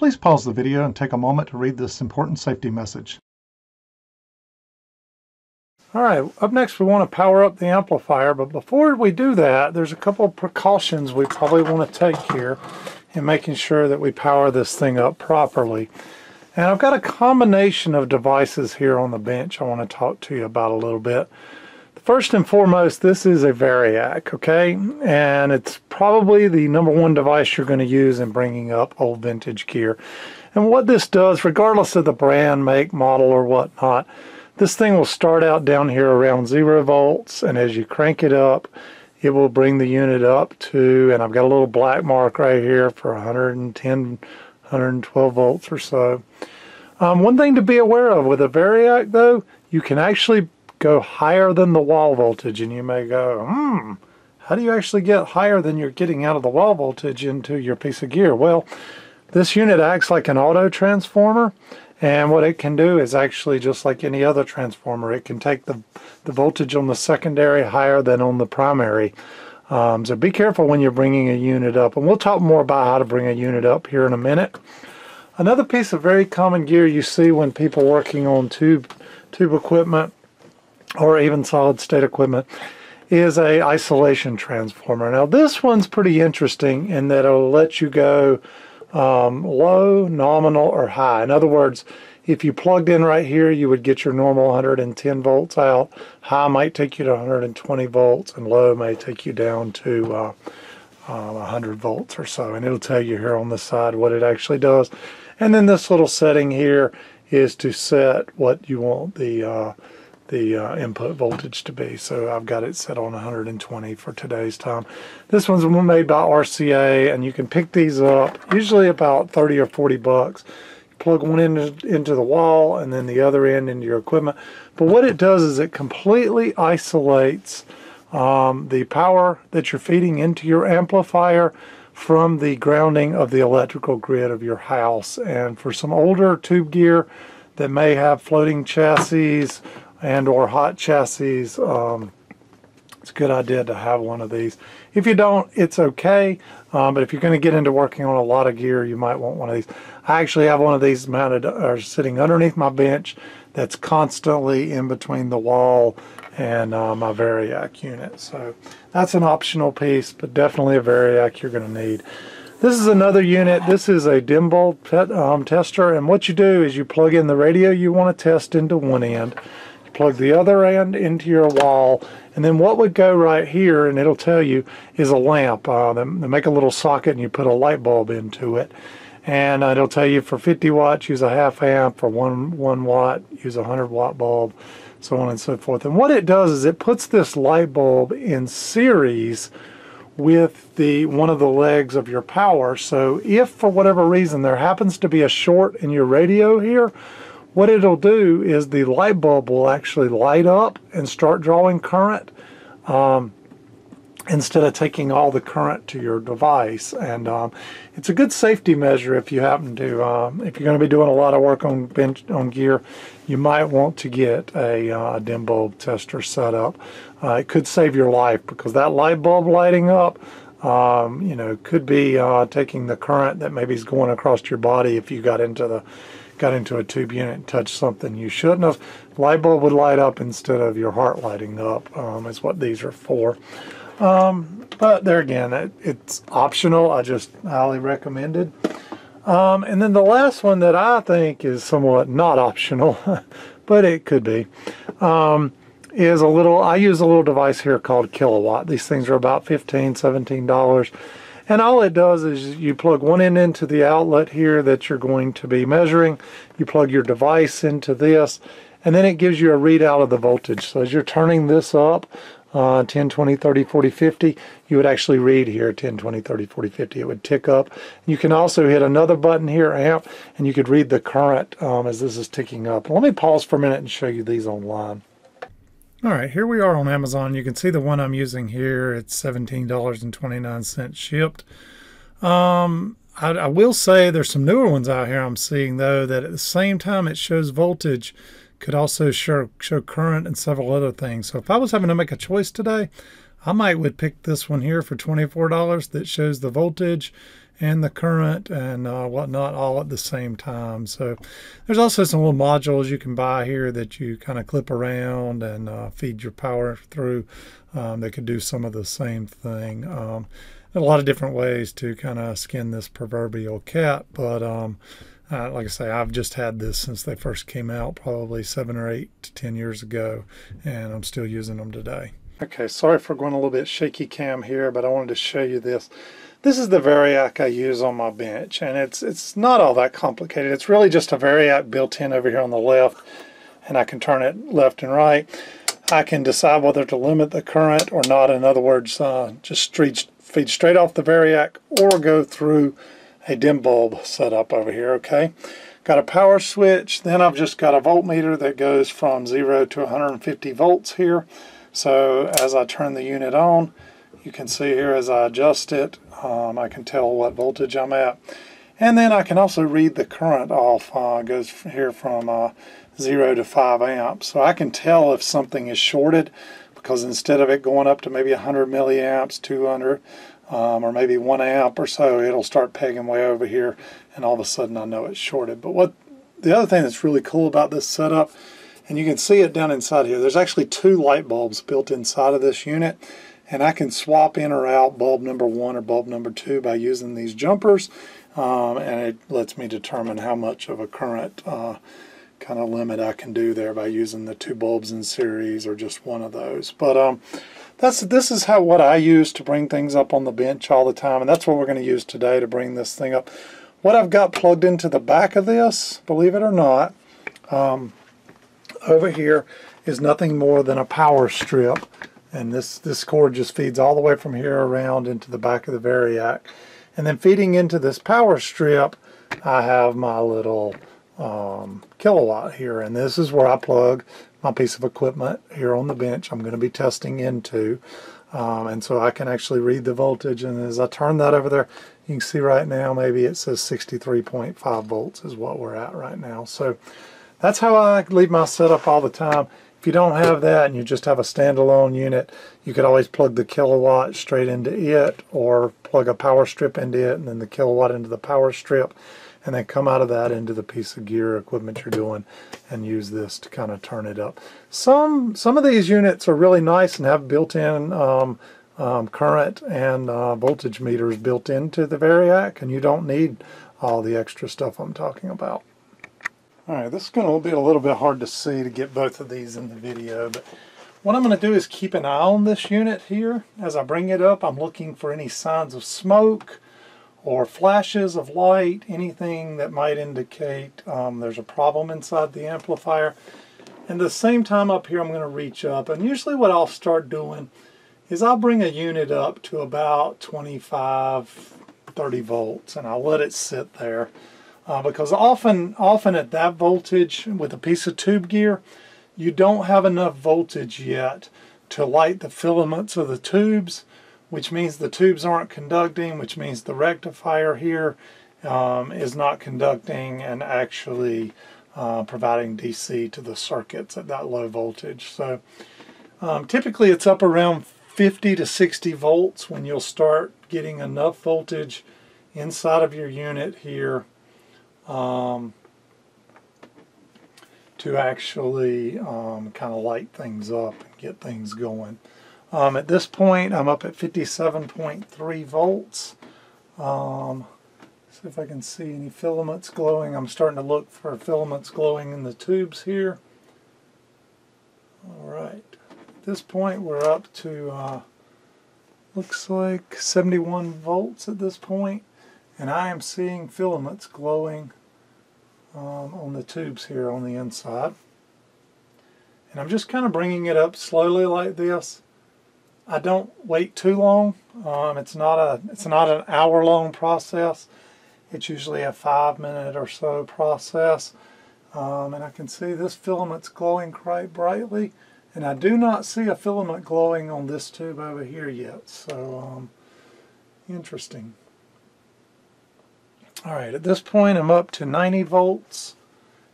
Please pause the video and take a moment to read this important safety message. All right, up next we want to power up the amplifier, but before we do that, there's a couple of precautions we probably want to take here in making sure that we power this thing up properly. And I've got a combination of devices here on the bench I want to talk to you about a little bit. First and foremost, this is a Variac, okay? And it's probably the number one device you're going to use in bringing up old vintage gear. And what this does, regardless of the brand, make, model, or whatnot, this thing will start out down here around zero volts, and as you crank it up, it will bring the unit up to, and I've got a little black mark right here for 110, 112 volts or so. Um, one thing to be aware of with a Variac though, you can actually go higher than the wall voltage and you may go, hmm, how do you actually get higher than you're getting out of the wall voltage into your piece of gear? Well, this unit acts like an auto transformer and what it can do is actually just like any other transformer, it can take the, the voltage on the secondary higher than on the primary. Um, so be careful when you're bringing a unit up. And we'll talk more about how to bring a unit up here in a minute. Another piece of very common gear you see when people working on tube, tube equipment or even solid state equipment is a isolation transformer. Now this one's pretty interesting in that it'll let you go um, low, nominal, or high. In other words, if you plugged in right here, you would get your normal 110 volts out. High might take you to 120 volts, and low may take you down to uh, uh, 100 volts or so. And it'll tell you here on the side what it actually does. And then this little setting here is to set what you want the uh, the uh, input voltage to be. So I've got it set on 120 for today's time. This one's made by RCA and you can pick these up usually about 30 or 40 bucks. Plug one end into the wall and then the other end into your equipment. But what it does is it completely isolates um, the power that you're feeding into your amplifier from the grounding of the electrical grid of your house. And for some older tube gear that may have floating chassis and or hot chassis um, it's a good idea to have one of these. If you don't it's okay um, but if you're going to get into working on a lot of gear you might want one of these. I actually have one of these mounted or sitting underneath my bench that's constantly in between the wall and uh, my Variac unit. So that's an optional piece but definitely a Variac you're going to need. This is another unit. This is a dim bulb um, tester, and what you do is you plug in the radio you want to test into one end, plug the other end into your wall and then what would go right here and it'll tell you is a lamp uh, they, make a little socket and you put a light bulb into it. And uh, it'll tell you for 50 watts use a half amp for one one watt use a 100 watt bulb so on and so forth. And what it does is it puts this light bulb in series with the one of the legs of your power. So if for whatever reason there happens to be a short in your radio here what it'll do is the light bulb will actually light up and start drawing current um, instead of taking all the current to your device. And um, it's a good safety measure if you happen to um, if you're going to be doing a lot of work on bench on gear you might want to get a uh, dim bulb tester set up. Uh, it could save your life because that light bulb lighting up um, you know could be uh, taking the current that maybe is going across your body if you got into the got into a tube unit and touched something you shouldn't have. Light bulb would light up instead of your heart lighting up um, is what these are for. Um, but there again, it, it's optional. I just highly recommend it. Um, and then the last one that I think is somewhat not optional, but it could be, um, is a little, I use a little device here called Kill A Watt. These things are about $15, $17. And all it does is you plug one end into the outlet here that you're going to be measuring. You plug your device into this, and then it gives you a readout of the voltage. So as you're turning this up, uh, 10, 20, 30, 40, 50, you would actually read here 10, 20, 30, 40, 50. It would tick up. You can also hit another button here, amp, and you could read the current um, as this is ticking up. Let me pause for a minute and show you these online. All right, here we are on Amazon. You can see the one I'm using here. It's $17.29 shipped. Um, I, I, will say there's some newer ones out here I'm seeing though that at the same time it shows voltage could also show, show current and several other things. So if I was having to make a choice today, I might would pick this one here for $24 that shows the voltage and the current and uh, whatnot all at the same time. So there's also some little modules you can buy here that you kind of clip around and uh, feed your power through. Um, they could do some of the same thing. Um, a lot of different ways to kind of skin this proverbial cat, but um, uh, like I say, I've just had this since they first came out, probably seven or eight to ten years ago, and I'm still using them today. Okay, sorry for going a little bit shaky cam here, but I wanted to show you this. This is the Variac I use on my bench, and it's it's not all that complicated. It's really just a Variac built in over here on the left, and I can turn it left and right. I can decide whether to limit the current or not. In other words, uh, just feed straight off the Variac or go through a dim bulb setup over here, okay? Got a power switch, then I've just got a voltmeter that goes from 0 to 150 volts here. So as I turn the unit on, you can see here as I adjust it, um, I can tell what voltage I'm at. And then I can also read the current off. Uh, goes here from uh, 0 to 5 amps. So I can tell if something is shorted because instead of it going up to maybe 100 milliamps, 200, um, or maybe 1 amp or so, it'll start pegging way over here and all of a sudden I know it's shorted. But what the other thing that's really cool about this setup, and you can see it down inside here, there's actually two light bulbs built inside of this unit and I can swap in or out bulb number one or bulb number two by using these jumpers um, and it lets me determine how much of a current uh, kind of limit I can do there by using the two bulbs in series or just one of those. But um, that's this is how what I use to bring things up on the bench all the time and that's what we're going to use today to bring this thing up. What I've got plugged into the back of this believe it or not um, over here is nothing more than a power strip and this, this cord just feeds all the way from here around into the back of the Variac. And then feeding into this power strip, I have my little um, Kill A Watt here. And this is where I plug my piece of equipment here on the bench I'm going to be testing into. Um, and so I can actually read the voltage. And as I turn that over there, you can see right now maybe it says 63.5 volts is what we're at right now. So that's how I leave my setup all the time. If you don't have that and you just have a standalone unit, you could always plug the Kill A Watt straight into it or plug a power strip into it and then the Kill A Watt into the power strip and then come out of that into the piece of gear equipment you're doing and use this to kind of turn it up. Some some of these units are really nice and have built-in um, um, current and uh, voltage meters built into the Variac and you don't need all the extra stuff I'm talking about. Alright, this is going to be a little bit hard to see to get both of these in the video, but what I'm going to do is keep an eye on this unit here. As I bring it up, I'm looking for any signs of smoke or flashes of light, anything that might indicate um, there's a problem inside the amplifier. And the same time up here, I'm going to reach up. And usually what I'll start doing is I'll bring a unit up to about 25, 30 volts, and I'll let it sit there uh, because often, often at that voltage with a piece of tube gear, you don't have enough voltage yet to light the filaments of the tubes, which means the tubes aren't conducting, which means the rectifier here um, is not conducting and actually uh, providing DC to the circuits at that low voltage. So um, typically it's up around 50 to 60 volts when you'll start getting enough voltage inside of your unit here um, to actually um, kind of light things up and get things going. Um, at this point, I'm up at 57.3 volts. Um, see if I can see any filaments glowing. I'm starting to look for filaments glowing in the tubes here. All right. At this point, we're up to, uh, looks like 71 volts at this point, and I am seeing filaments glowing um, on the tubes here on the inside. And I'm just kind of bringing it up slowly like this. I don't wait too long. Um, it's not a it's not an hour long process. It's usually a five minute or so process. Um, and I can see this filament's glowing quite brightly. And I do not see a filament glowing on this tube over here yet. So um, interesting. All right, at this point I'm up to 90 volts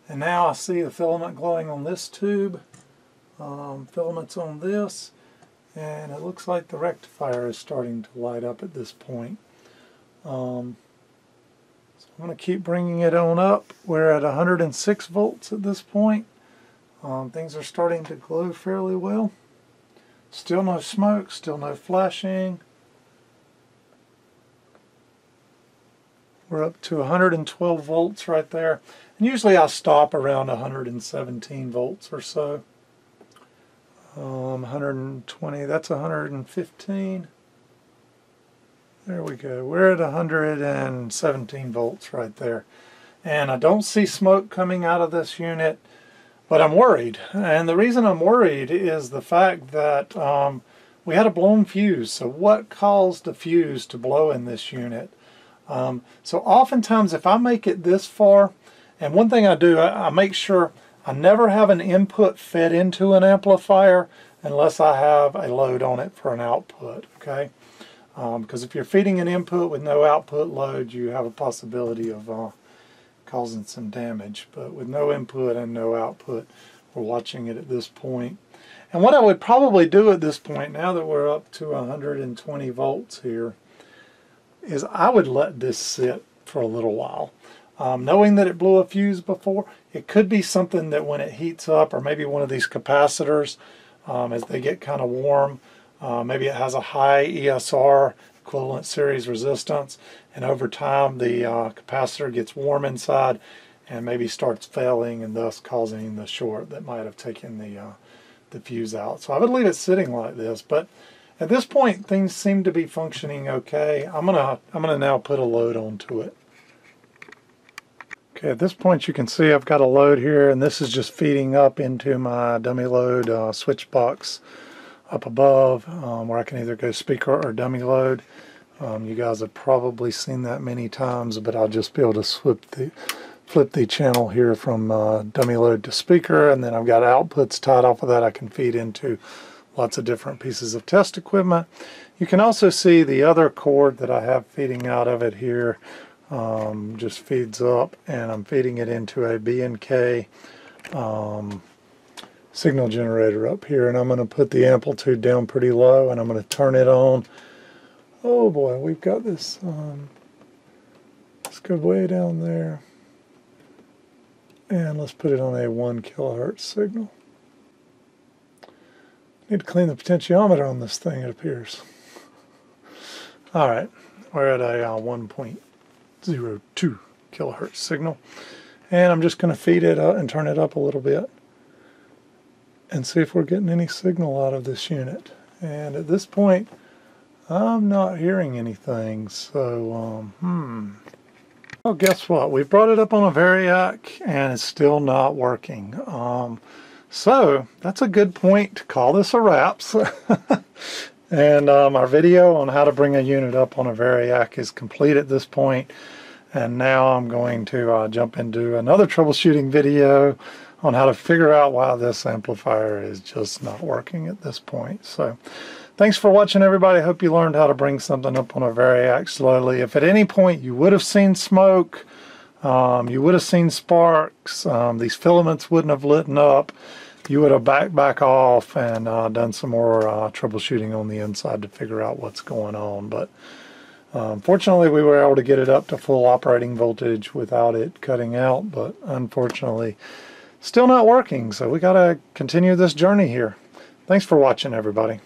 And now I see the filament glowing on this tube, um, filaments on this, and it looks like the rectifier is starting to light up at this point. Um, so I'm going to keep bringing it on up. We're at 106 volts at this point. Um, things are starting to glow fairly well. Still no smoke, still no flashing. We're up to 112 volts right there. And usually I stop around 117 volts or so. Um, 120, that's 115. There we go. We're at 117 volts right there. And I don't see smoke coming out of this unit, but I'm worried. And the reason I'm worried is the fact that um, we had a blown fuse. So what caused the fuse to blow in this unit? Um, so oftentimes if I make it this far, and one thing I do, I, I make sure I never have an input fed into an amplifier unless I have a load on it for an output, okay? Because um, if you're feeding an input with no output load, you have a possibility of uh, causing some damage. But with no input and no output, we're watching it at this point. And what I would probably do at this point, now that we're up to 120 volts here, is I would let this sit for a little while. Um, knowing that it blew a fuse before, it could be something that when it heats up, or maybe one of these capacitors, um, as they get kind of warm, uh, maybe it has a high ESR, equivalent series resistance, and over time the uh, capacitor gets warm inside and maybe starts failing and thus causing the short that might have taken the, uh, the fuse out. So I would leave it sitting like this, but at this point things seem to be functioning okay. I'm gonna, I'm gonna now put a load onto it. Okay, at this point you can see I've got a load here and this is just feeding up into my dummy load uh, switch box up above um, where I can either go speaker or dummy load. Um, you guys have probably seen that many times, but I'll just be able to flip the flip the channel here from uh, dummy load to speaker, and then I've got outputs tied off of that I can feed into lots of different pieces of test equipment. You can also see the other cord that I have feeding out of it here um, just feeds up, and I'm feeding it into a B&K um, signal generator up here and I'm going to put the amplitude down pretty low and I'm going to turn it on. Oh boy, we've got this. Um, let's go way down there and let's put it on a 1 kilohertz signal. Need to clean the potentiometer on this thing, it appears. Alright, we're at a uh, 1.02 kilohertz signal. And I'm just going to feed it up and turn it up a little bit and see if we're getting any signal out of this unit. And at this point, I'm not hearing anything, so, um, hmm. Well, guess what? We brought it up on a Variac, and it's still not working. Um, so, that's a good point to call this a wraps. and um, our video on how to bring a unit up on a Variac is complete at this point. And now I'm going to uh, jump into another troubleshooting video on how to figure out why this amplifier is just not working at this point. So thanks for watching everybody. I hope you learned how to bring something up on a Variac slowly. If at any point you would have seen smoke, um, you would have seen sparks, um, these filaments wouldn't have lit up, you would have backed back off and uh, done some more uh, troubleshooting on the inside to figure out what's going on. But um, fortunately, we were able to get it up to full operating voltage without it cutting out, but unfortunately, still not working. So we got to continue this journey here. Thanks for watching, everybody.